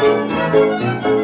Música